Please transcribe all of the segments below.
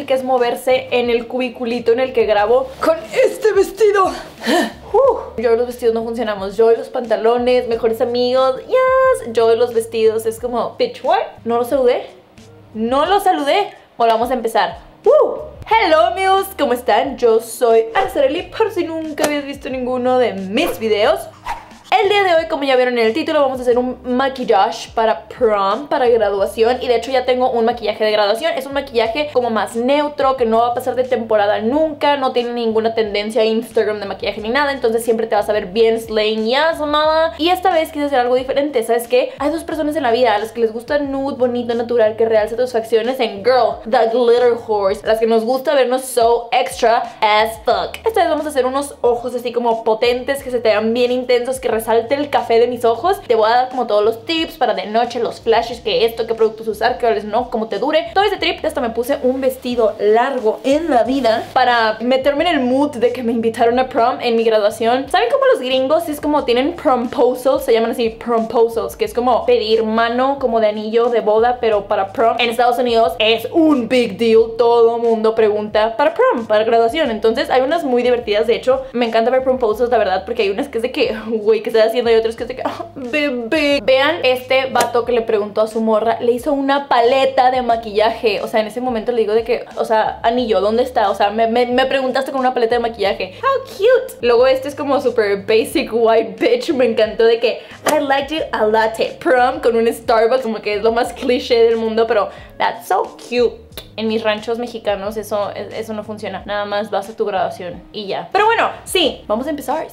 difícil que es moverse en el cubiculito en el que grabo con este vestido. Uh, yo y los vestidos no funcionamos. Yo y los pantalones, mejores amigos. Yes. Yo y los vestidos es como, bitch, what? No lo saludé. No lo saludé. Volvamos a empezar. Uh. Hello amigos, ¿cómo están? Yo soy Araceli, por si nunca habías visto ninguno de mis videos. El día de hoy, como ya vieron en el título, vamos a hacer un maquillaje para prom, para graduación. Y de hecho ya tengo un maquillaje de graduación. Es un maquillaje como más neutro, que no va a pasar de temporada nunca. No tiene ninguna tendencia Instagram de maquillaje ni nada. Entonces siempre te vas a ver bien slaying, yes, mamá Y esta vez quise hacer algo diferente, ¿sabes qué? Hay dos personas en la vida a las que les gusta nude, bonito, natural Que realce tus facciones en girl, the glitter horse Las que nos gusta vernos so extra as fuck. Esta vez vamos a hacer unos ojos así como potentes Que se te vean bien intensos, que resalte el café de mis ojos. Te voy a dar como todos los tips para de noche, los flashes, que esto, qué productos usar, qué cuáles no, cómo te dure. Todo ese trip. Hasta me puse un vestido largo en la vida para meterme en el mood de que me invitaron a prom en mi graduación. ¿Saben cómo los gringos es como tienen promposals? Se llaman así promposals, que es como pedir mano como de anillo de boda, pero para prom. En Estados Unidos es un big deal. Todo mundo pregunta para prom, para graduación. Entonces hay unas muy divertidas. De hecho, me encanta ver promposals, la verdad, porque hay unas que es de que, güey, que está haciendo y otros que ah, bebé. Vean este vato que le preguntó a su morra, le hizo una paleta de maquillaje. O sea, en ese momento le digo de que, o sea, anillo, ¿dónde está? O sea, me, me, preguntaste con una paleta de maquillaje. How cute. Luego este es como super basic white bitch. Me encantó de que I like you a latte prom con un Starbucks, como que es lo más cliché del mundo, pero that's so cute en mis ranchos mexicanos eso, eso no funciona. Nada más vas a tu graduación y ya. Pero bueno, sí, vamos a empezar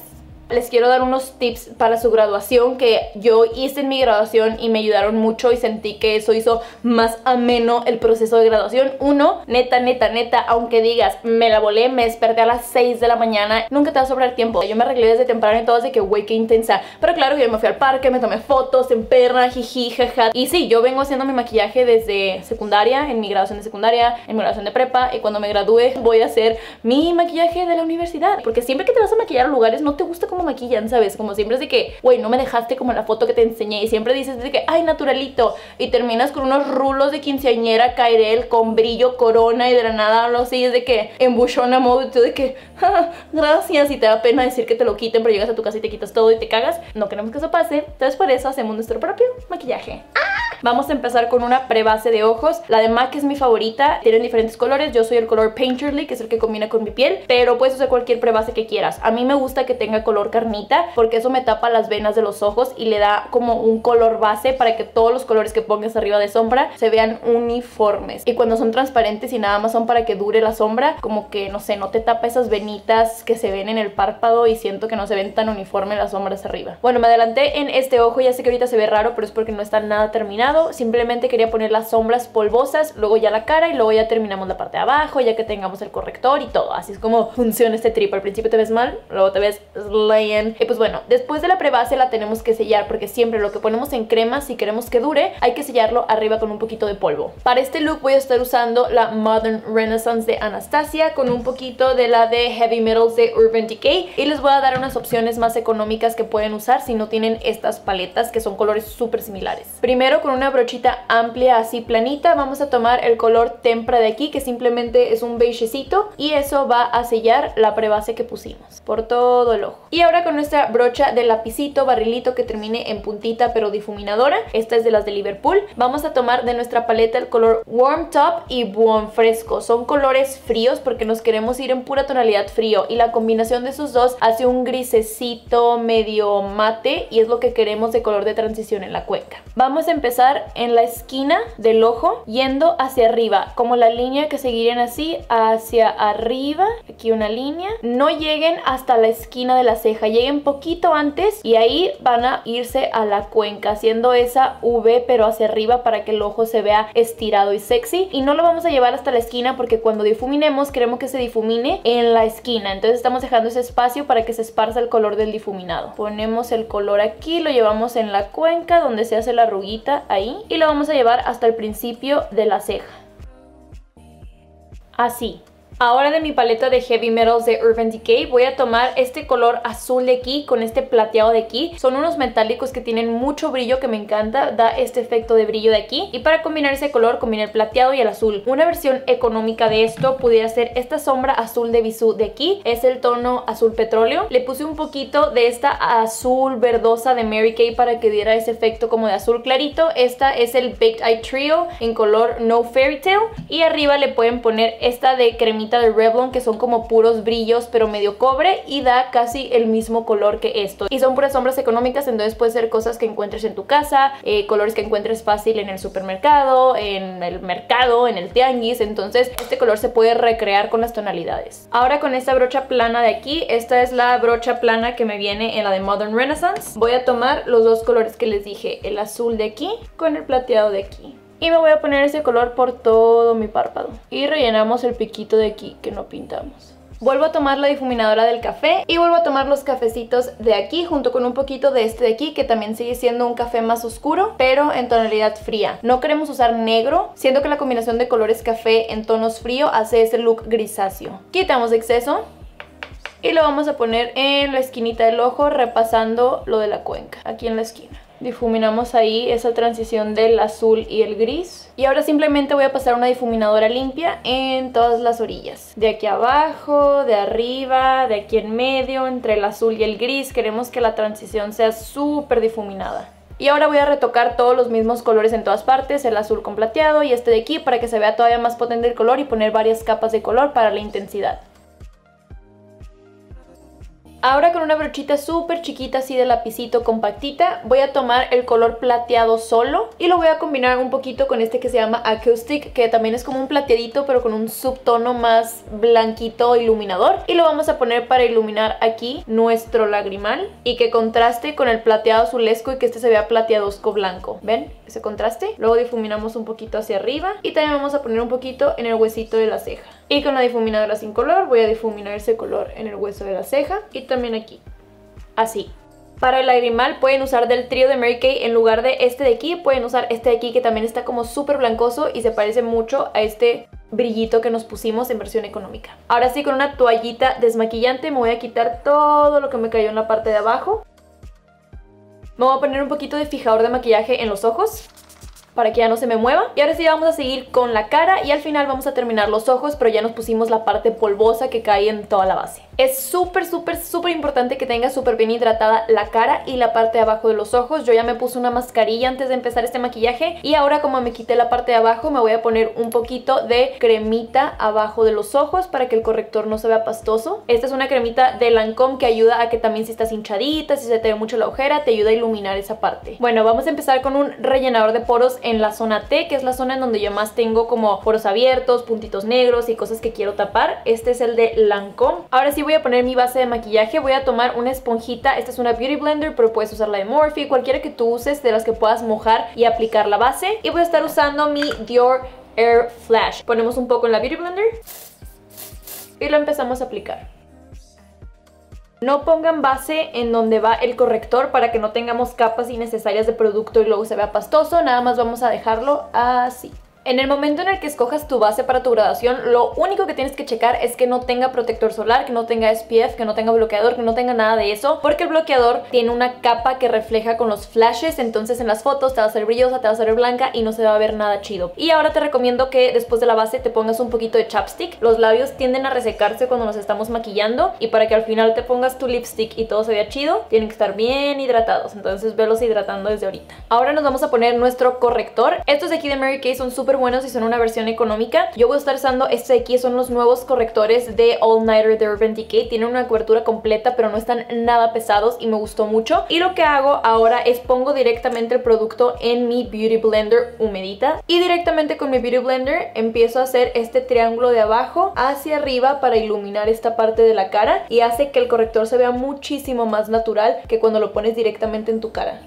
les quiero dar unos tips para su graduación que yo hice en mi graduación y me ayudaron mucho y sentí que eso hizo más ameno el proceso de graduación. Uno, neta, neta, neta, aunque digas, me la volé, me desperté a las 6 de la mañana, nunca te va a sobrar tiempo. Yo me arreglé desde temprano y todo, así que güey, qué intensa. Pero claro yo me fui al parque, me tomé fotos en perra, jiji, jaja. Y sí, yo vengo haciendo mi maquillaje desde secundaria, en mi graduación de secundaria, en mi graduación de prepa y cuando me gradúe voy a hacer mi maquillaje de la universidad. Porque siempre que te vas a maquillar a lugares no te gusta como maquillan, ¿sabes? Como siempre es de que, güey, no me dejaste como la foto que te enseñé y siempre dices de que, ay, naturalito y terminas con unos rulos de quinceañera Kairel con brillo, corona y de la nada lo así, es de que embuchona mode, tú de que, gracias y te da pena decir que te lo quiten, pero llegas a tu casa y te quitas todo y te cagas. No queremos que eso pase, entonces por eso hacemos nuestro propio maquillaje. Vamos a empezar con una prebase de ojos. La de MAC es mi favorita. Tienen diferentes colores. Yo soy el color Painterly, que es el que combina con mi piel. Pero puedes usar cualquier prebase que quieras. A mí me gusta que tenga color carnita porque eso me tapa las venas de los ojos y le da como un color base para que todos los colores que pongas arriba de sombra se vean uniformes. Y cuando son transparentes y nada más son para que dure la sombra, como que, no sé, no te tapa esas venitas que se ven en el párpado y siento que no se ven tan uniformes las sombras arriba. Bueno, me adelanté en este ojo. Ya sé que ahorita se ve raro, pero es porque no está nada terminado simplemente quería poner las sombras polvosas, luego ya la cara y luego ya terminamos la parte de abajo, ya que tengamos el corrector y todo. Así es como funciona este trip. Al principio te ves mal, luego te ves slaying. Y pues bueno, después de la prebase la tenemos que sellar porque siempre lo que ponemos en crema, si queremos que dure, hay que sellarlo arriba con un poquito de polvo. Para este look voy a estar usando la Modern Renaissance de Anastasia con un poquito de la de Heavy Metals de Urban Decay y les voy a dar unas opciones más económicas que pueden usar si no tienen estas paletas que son colores súper similares. Primero con una brochita amplia así planita vamos a tomar el color tempra de aquí que simplemente es un beigecito y eso va a sellar la prebase que pusimos por todo el ojo. Y ahora con nuestra brocha de lapicito, barrilito que termine en puntita pero difuminadora, esta es de las de Liverpool, vamos a tomar de nuestra paleta el color Warm Top y Buon Fresco. Son colores fríos porque nos queremos ir en pura tonalidad frío y la combinación de esos dos hace un grisecito medio mate y es lo que queremos de color de transición en la cuenca. Vamos a empezar en la esquina del ojo yendo hacia arriba, como la línea que seguirían así, hacia arriba, aquí una línea. No lleguen hasta la esquina de la ceja, lleguen poquito antes y ahí van a irse a la cuenca, haciendo esa V pero hacia arriba para que el ojo se vea estirado y sexy. Y no lo vamos a llevar hasta la esquina porque cuando difuminemos queremos que se difumine en la esquina. Entonces estamos dejando ese espacio para que se esparza el color del difuminado. Ponemos el color aquí, lo llevamos en la cuenca donde se hace la arruguita y lo vamos a llevar hasta el principio de la ceja. Así. Ahora de mi paleta de Heavy Metals de Urban Decay voy a tomar este color azul de aquí con este plateado de aquí. Son unos metálicos que tienen mucho brillo que me encanta, da este efecto de brillo de aquí. Y para combinar ese color combiné el plateado y el azul. Una versión económica de esto pudiera ser esta sombra azul de Bisú de aquí. Es el tono azul petróleo. Le puse un poquito de esta azul verdosa de Mary Kay para que diera ese efecto como de azul clarito. Esta es el Baked Eye Trio en color No Fairy Tale. Y arriba le pueden poner esta de cremita de Revlon que son como puros brillos pero medio cobre y da casi el mismo color que esto. Y son puras sombras económicas, entonces puede ser cosas que encuentres en tu casa, eh, colores que encuentres fácil en el supermercado, en el mercado, en el tianguis. Entonces este color se puede recrear con las tonalidades. Ahora con esta brocha plana de aquí, esta es la brocha plana que me viene en la de Modern Renaissance. Voy a tomar los dos colores que les dije, el azul de aquí con el plateado de aquí. Y me voy a poner ese color por todo mi párpado. Y rellenamos el piquito de aquí que no pintamos. Vuelvo a tomar la difuminadora del café y vuelvo a tomar los cafecitos de aquí junto con un poquito de este de aquí que también sigue siendo un café más oscuro pero en tonalidad fría. No queremos usar negro, siendo que la combinación de colores café en tonos frío hace ese look grisáceo. Quitamos exceso y lo vamos a poner en la esquinita del ojo repasando lo de la cuenca, aquí en la esquina. Difuminamos ahí esa transición del azul y el gris. Y ahora simplemente voy a pasar una difuminadora limpia en todas las orillas. De aquí abajo, de arriba, de aquí en medio, entre el azul y el gris. Queremos que la transición sea súper difuminada. Y ahora voy a retocar todos los mismos colores en todas partes, el azul con plateado y este de aquí para que se vea todavía más potente el color y poner varias capas de color para la intensidad. Ahora con una brochita súper chiquita así de lapicito compactita voy a tomar el color plateado solo y lo voy a combinar un poquito con este que se llama Acoustic que también es como un plateadito pero con un subtono más blanquito iluminador. Y lo vamos a poner para iluminar aquí nuestro lagrimal y que contraste con el plateado azulesco y que este se vea plateadosco blanco. ¿ven? ese contraste. Luego difuminamos un poquito hacia arriba y también vamos a poner un poquito en el huesito de la ceja y con la difuminadora sin color voy a difuminar ese color en el hueso de la ceja y también aquí. Así. Para el lagrimal pueden usar del trío de Mary Kay en lugar de este de aquí. Pueden usar este de aquí que también está como súper blancoso y se parece mucho a este brillito que nos pusimos en versión económica. Ahora sí, con una toallita desmaquillante me voy a quitar todo lo que me cayó en la parte de abajo. Me voy a poner un poquito de fijador de maquillaje en los ojos para que ya no se me mueva. Y ahora sí vamos a seguir con la cara y al final vamos a terminar los ojos, pero ya nos pusimos la parte polvosa que cae en toda la base. Es súper, súper, súper importante que tenga súper bien hidratada la cara y la parte de abajo de los ojos. Yo ya me puse una mascarilla antes de empezar este maquillaje y ahora como me quité la parte de abajo me voy a poner un poquito de cremita abajo de los ojos para que el corrector no se vea pastoso. Esta es una cremita de Lancome que ayuda a que también si estás hinchadita, si se te ve mucho la ojera, te ayuda a iluminar esa parte. Bueno, vamos a empezar con un rellenador de poros en la zona T, que es la zona en donde yo más tengo como poros abiertos, puntitos negros y cosas que quiero tapar. Este es el de Lancome. Ahora sí voy a poner mi base de maquillaje, voy a tomar una esponjita, esta es una Beauty Blender, pero puedes usar la de Morphe, cualquiera que tú uses, de las que puedas mojar y aplicar la base. Y voy a estar usando mi Dior Air Flash. Ponemos un poco en la Beauty Blender y lo empezamos a aplicar. No pongan base en donde va el corrector para que no tengamos capas innecesarias de producto y luego se vea pastoso, nada más vamos a dejarlo así. En el momento en el que escojas tu base para tu graduación, lo único que tienes que checar es que no tenga protector solar, que no tenga SPF, que no tenga bloqueador, que no tenga nada de eso, porque el bloqueador tiene una capa que refleja con los flashes, entonces en las fotos te va a ser brillosa, te va a ser blanca y no se va a ver nada chido. Y ahora te recomiendo que después de la base te pongas un poquito de chapstick. Los labios tienden a resecarse cuando nos estamos maquillando y para que al final te pongas tu lipstick y todo se vea chido, tienen que estar bien hidratados, entonces velos hidratando desde ahorita. Ahora nos vamos a poner nuestro corrector. Estos de aquí de Mary Kay son súper buenos y son una versión económica. Yo voy a estar usando este de aquí, son los nuevos correctores de All Nighter de Urban Decay. Tienen una cobertura completa, pero no están nada pesados y me gustó mucho. Y lo que hago ahora es pongo directamente el producto en mi Beauty Blender humedita. Y directamente con mi Beauty Blender empiezo a hacer este triángulo de abajo hacia arriba para iluminar esta parte de la cara. Y hace que el corrector se vea muchísimo más natural que cuando lo pones directamente en tu cara.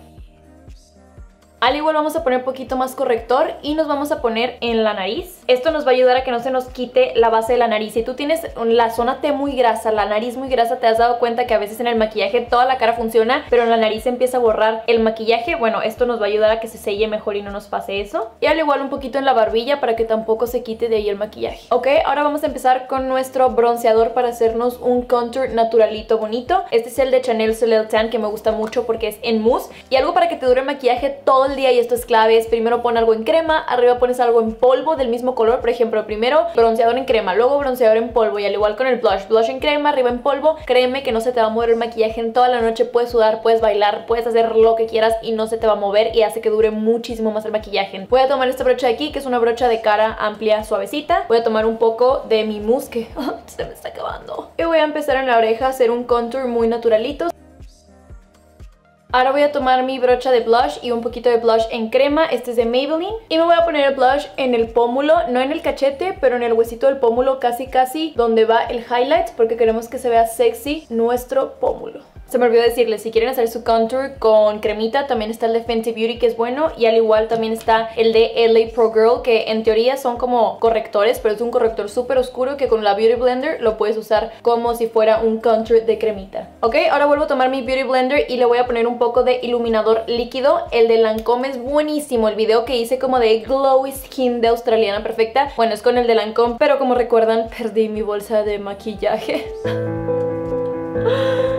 Al igual vamos a poner un poquito más corrector y nos vamos a poner en la nariz. Esto nos va a ayudar a que no se nos quite la base de la nariz. Si tú tienes la zona T muy grasa, la nariz muy grasa, te has dado cuenta que a veces en el maquillaje toda la cara funciona, pero en la nariz empieza a borrar el maquillaje. Bueno, esto nos va a ayudar a que se selle mejor y no nos pase eso. Y al igual un poquito en la barbilla para que tampoco se quite de ahí el maquillaje. Ok, ahora vamos a empezar con nuestro bronceador para hacernos un contour naturalito bonito. Este es el de Chanel Soleil Tan que me gusta mucho porque es en mousse. Y algo para que te dure el maquillaje todo el día y esto es clave es primero pon algo en crema, arriba pones algo en polvo del mismo color. Por ejemplo, primero bronceador en crema, luego bronceador en polvo y al igual con el blush. Blush en crema, arriba en polvo. Créeme que no se te va a mover el maquillaje en toda la noche. Puedes sudar, puedes bailar, puedes hacer lo que quieras y no se te va a mover y hace que dure muchísimo más el maquillaje. Voy a tomar esta brocha de aquí que es una brocha de cara amplia, suavecita. Voy a tomar un poco de mi mousse que se me está acabando. Y voy a empezar en la oreja a hacer un contour muy naturalito. Ahora voy a tomar mi brocha de blush y un poquito de blush en crema, este es de Maybelline. Y me voy a poner el blush en el pómulo, no en el cachete, pero en el huesito del pómulo casi casi donde va el highlight porque queremos que se vea sexy nuestro pómulo. Se me olvidó decirles, si quieren hacer su contour con cremita, también está el de Fenty Beauty que es bueno y al igual también está el de LA Pro Girl que en teoría son como correctores, pero es un corrector súper oscuro que con la Beauty Blender lo puedes usar como si fuera un contour de cremita. Ok, ahora vuelvo a tomar mi Beauty Blender y le voy a poner un poco de iluminador líquido. El de Lancome es buenísimo, el video que hice como de Glowy Skin de Australiana Perfecta. Bueno, es con el de Lancome, pero como recuerdan, perdí mi bolsa de maquillaje.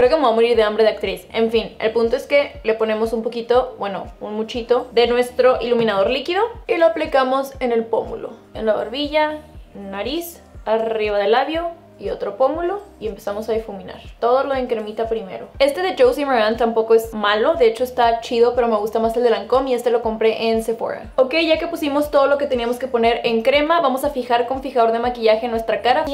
Creo que me voy a morir de hambre de actriz. En fin, el punto es que le ponemos un poquito, bueno, un muchito de nuestro iluminador líquido y lo aplicamos en el pómulo, en la barbilla, nariz, arriba del labio y otro pómulo y empezamos a difuminar. Todo lo en cremita primero. Este de Josie Moran tampoco es malo, de hecho está chido, pero me gusta más el de Lancome y este lo compré en Sephora. Ok, ya que pusimos todo lo que teníamos que poner en crema, vamos a fijar con fijador de maquillaje nuestra cara.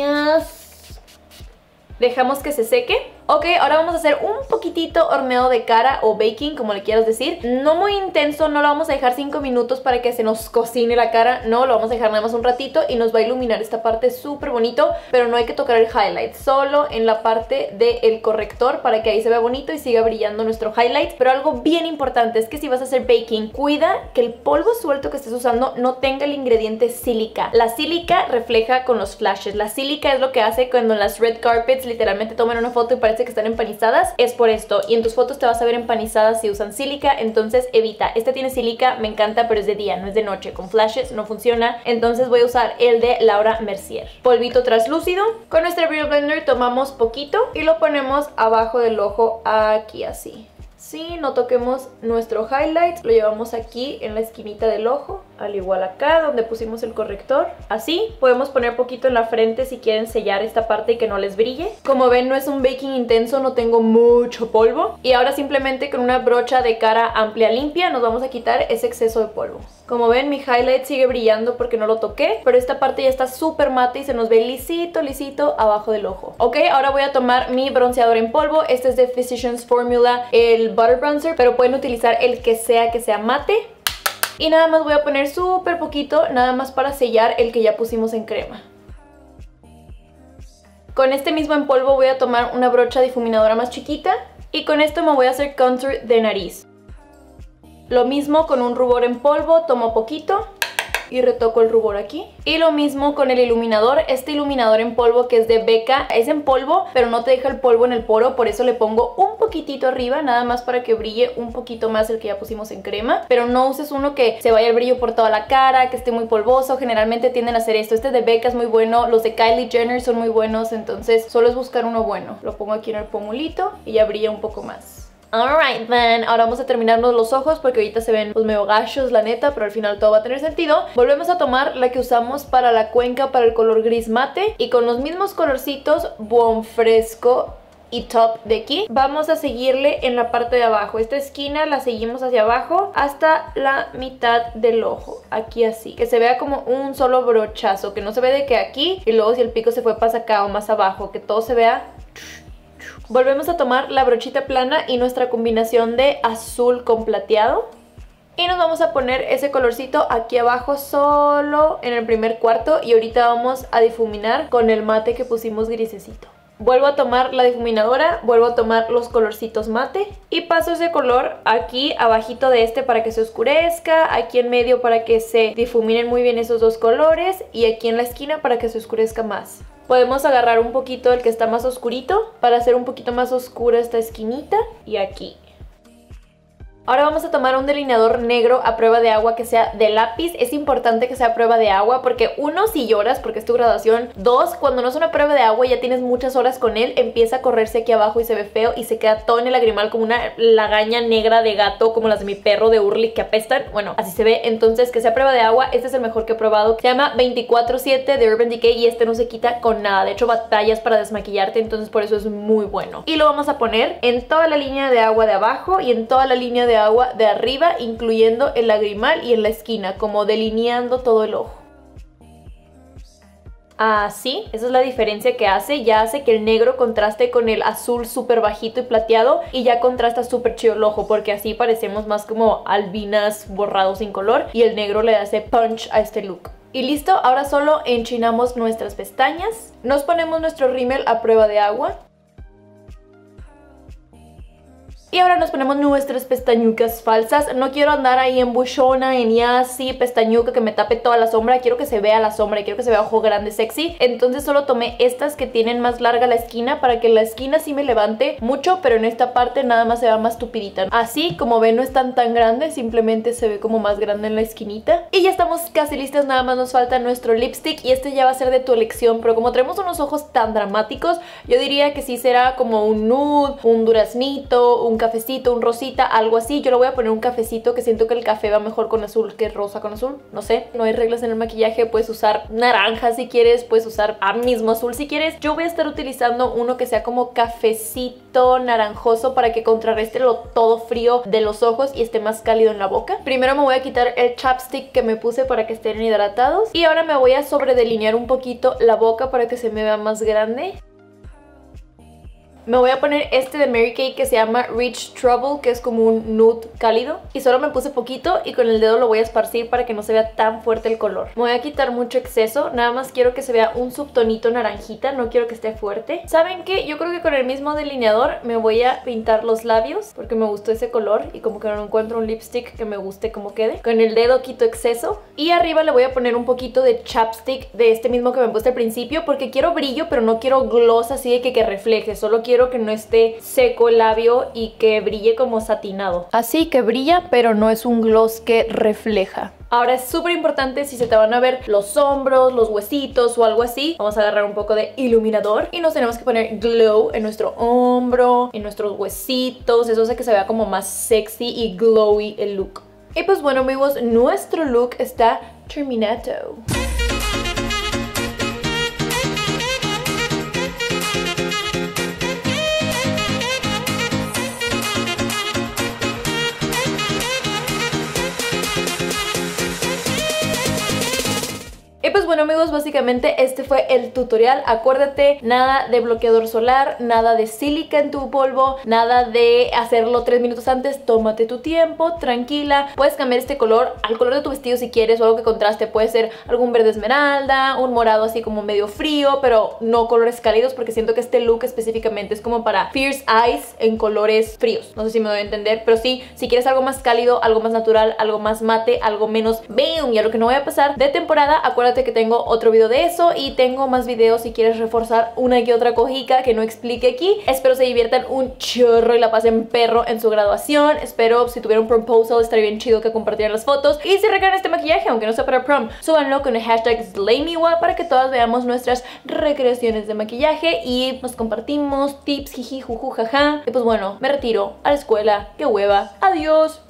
Dejamos que se seque Ok, ahora vamos a hacer un poquitito horneado de cara o baking, como le quieras decir. No muy intenso, no lo vamos a dejar 5 minutos para que se nos cocine la cara. No, lo vamos a dejar nada más un ratito y nos va a iluminar esta parte súper bonito. Pero no hay que tocar el highlight, solo en la parte del corrector para que ahí se vea bonito y siga brillando nuestro highlight. Pero algo bien importante es que si vas a hacer baking, cuida que el polvo suelto que estés usando no tenga el ingrediente sílica. La sílica refleja con los flashes. La sílica es lo que hace cuando las red carpets literalmente toman una foto y parece que están empanizadas, es por esto. Y en tus fotos te vas a ver empanizadas si usan sílica, entonces evita. Este tiene sílica, me encanta, pero es de día, no es de noche. Con flashes no funciona, entonces voy a usar el de Laura Mercier. Polvito translúcido. Con nuestro Beauty Blender tomamos poquito y lo ponemos abajo del ojo aquí así. Si no toquemos nuestro highlight, lo llevamos aquí en la esquinita del ojo al igual acá donde pusimos el corrector. Así podemos poner poquito en la frente si quieren sellar esta parte y que no les brille. Como ven no es un baking intenso, no tengo mucho polvo. Y ahora simplemente con una brocha de cara amplia limpia nos vamos a quitar ese exceso de polvo. Como ven mi highlight sigue brillando porque no lo toqué, pero esta parte ya está súper mate y se nos ve lisito, lisito abajo del ojo. Ok, ahora voy a tomar mi bronceador en polvo. Este es de Physicians Formula, el Butter Bronzer, pero pueden utilizar el que sea que sea mate y nada más voy a poner súper poquito, nada más para sellar el que ya pusimos en crema. Con este mismo en polvo voy a tomar una brocha difuminadora más chiquita y con esto me voy a hacer contour de nariz. Lo mismo con un rubor en polvo, tomo poquito y retoco el rubor aquí. Y lo mismo con el iluminador, este iluminador en polvo que es de Becca, es en polvo, pero no te deja el polvo en el poro, por eso le pongo un poquitito arriba, nada más para que brille un poquito más el que ya pusimos en crema, pero no uses uno que se vaya el brillo por toda la cara, que esté muy polvoso, generalmente tienden a hacer esto, este de Becca es muy bueno, los de Kylie Jenner son muy buenos, entonces solo es buscar uno bueno. Lo pongo aquí en el pomulito y ya brilla un poco más. Alright then, ahora vamos a terminarnos los ojos porque ahorita se ven pues medio gachos la neta, pero al final todo va a tener sentido. Volvemos a tomar la que usamos para la cuenca para el color gris mate y con los mismos colorcitos, Buon Fresco y top de aquí vamos a seguirle en la parte de abajo esta esquina la seguimos hacia abajo hasta la mitad del ojo aquí así que se vea como un solo brochazo que no se ve de que aquí y luego si el pico se fue para acá o más abajo que todo se vea Volvemos a tomar la brochita plana y nuestra combinación de azul con plateado. Y nos vamos a poner ese colorcito aquí abajo solo en el primer cuarto y ahorita vamos a difuminar con el mate que pusimos grisecito. Vuelvo a tomar la difuminadora, vuelvo a tomar los colorcitos mate y paso ese color aquí abajito de este para que se oscurezca, aquí en medio para que se difuminen muy bien esos dos colores y aquí en la esquina para que se oscurezca más. Podemos agarrar un poquito el que está más oscurito para hacer un poquito más oscura esta esquinita y aquí. Ahora vamos a tomar un delineador negro a prueba de agua que sea de lápiz. Es importante que sea prueba de agua porque uno, si lloras porque es tu graduación. Dos, cuando no es una prueba de agua y ya tienes muchas horas con él, empieza a correrse aquí abajo y se ve feo y se queda todo en el lagrimal como una lagaña negra de gato como las de mi perro de Urli que apestan. Bueno, así se ve. Entonces, que sea prueba de agua. Este es el mejor que he probado. Se llama 24-7 de Urban Decay y este no se quita con nada. De hecho, batallas para desmaquillarte, entonces por eso es muy bueno. Y lo vamos a poner en toda la línea de agua de abajo y en toda la línea de agua de arriba, incluyendo el lagrimal y en la esquina, como delineando todo el ojo. Así, esa es la diferencia que hace, ya hace que el negro contraste con el azul súper bajito y plateado y ya contrasta súper chido el ojo porque así parecemos más como albinas borrados sin color y el negro le hace punch a este look. Y listo, ahora solo enchinamos nuestras pestañas, nos ponemos nuestro rímel a prueba de agua y ahora nos ponemos nuestras pestañucas falsas. No quiero andar ahí en buchona, así, pestañuca que me tape toda la sombra. Quiero que se vea la sombra, quiero que se vea ojo grande, sexy. Entonces solo tomé estas que tienen más larga la esquina para que la esquina sí me levante mucho, pero en esta parte nada más se vea más tupidita. Así, como ven, no están tan grandes, simplemente se ve como más grande en la esquinita. Y ya estamos casi listas, nada más nos falta nuestro lipstick y este ya va a ser de tu elección. Pero como tenemos unos ojos tan dramáticos, yo diría que sí será como un nude, un duraznito, un cafecito, un rosita, algo así. Yo le voy a poner un cafecito que siento que el café va mejor con azul que rosa con azul. No sé, no hay reglas en el maquillaje. Puedes usar naranja si quieres, puedes usar a mismo azul si quieres. Yo voy a estar utilizando uno que sea como cafecito naranjoso para que contrarreste lo todo frío de los ojos y esté más cálido en la boca. Primero me voy a quitar el chapstick que me puse para que estén hidratados. Y ahora me voy a sobredelinear un poquito la boca para que se me vea más grande. Me voy a poner este de Mary Kay que se llama Rich Trouble, que es como un nude cálido. Y solo me puse poquito y con el dedo lo voy a esparcir para que no se vea tan fuerte el color. Me voy a quitar mucho exceso, nada más quiero que se vea un subtonito naranjita, no quiero que esté fuerte. ¿Saben qué? Yo creo que con el mismo delineador me voy a pintar los labios porque me gustó ese color y como que no encuentro un lipstick que me guste como quede. Con el dedo quito exceso y arriba le voy a poner un poquito de chapstick de este mismo que me puse al principio porque quiero brillo pero no quiero gloss así de que, que refleje, solo quiero que no esté seco el labio y que brille como satinado. Así que brilla, pero no es un gloss que refleja. Ahora es súper importante si se te van a ver los hombros, los huesitos o algo así. Vamos a agarrar un poco de iluminador y nos tenemos que poner glow en nuestro hombro, en nuestros huesitos. Eso hace que se vea como más sexy y glowy el look. Y pues bueno amigos, nuestro look está terminado. Bueno amigos, básicamente este fue el tutorial. Acuérdate, nada de bloqueador solar, nada de sílica en tu polvo, nada de hacerlo tres minutos antes. Tómate tu tiempo, tranquila. Puedes cambiar este color al color de tu vestido si quieres o algo que contraste. Puede ser algún verde esmeralda, un morado así como medio frío, pero no colores cálidos porque siento que este look específicamente es como para Fierce Eyes en colores fríos. No sé si me doy a entender, pero sí, si quieres algo más cálido, algo más natural, algo más mate, algo menos BAM, y a lo que no voy a pasar de temporada, acuérdate que tengo otro video de eso y tengo más videos si quieres reforzar una que otra cojica que no explique aquí. Espero se diviertan un chorro y la pasen perro en su graduación. Espero si tuvieron un proposal estaría bien chido que compartieran las fotos. Y si recrean este maquillaje, aunque no sea para prom, súbanlo con el hashtag SlayMeWa para que todas veamos nuestras recreaciones de maquillaje y nos compartimos tips, jiji, juju, jaja. Y pues bueno, me retiro a la escuela. ¡Qué hueva! ¡Adiós!